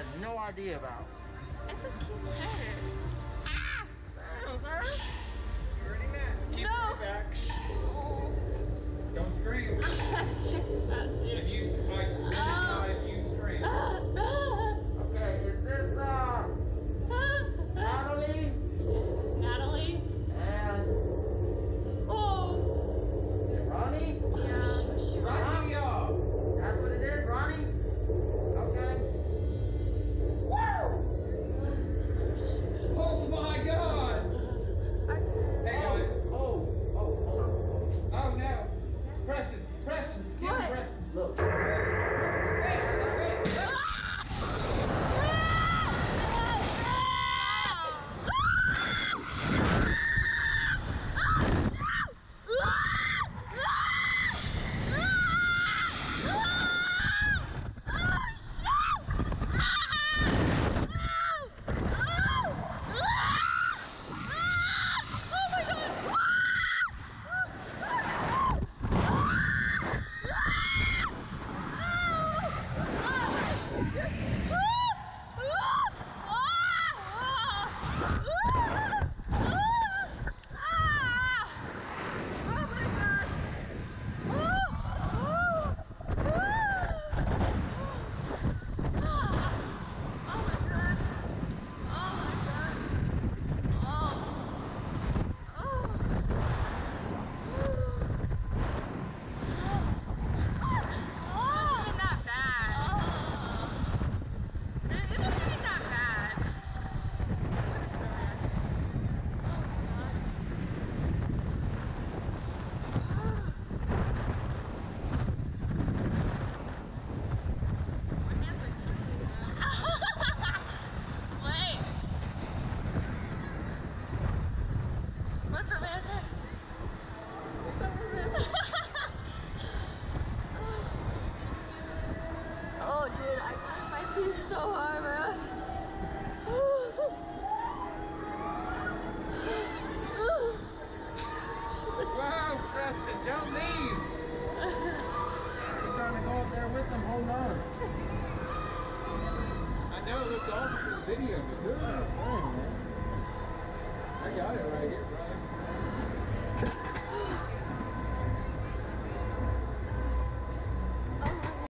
had no idea about. That's a cute pattern. Look. Preston. Don't leave. He's trying to go up there with them. Hold on. I know it looks awful for the video, but good. Oh, man. I got it right here, brother.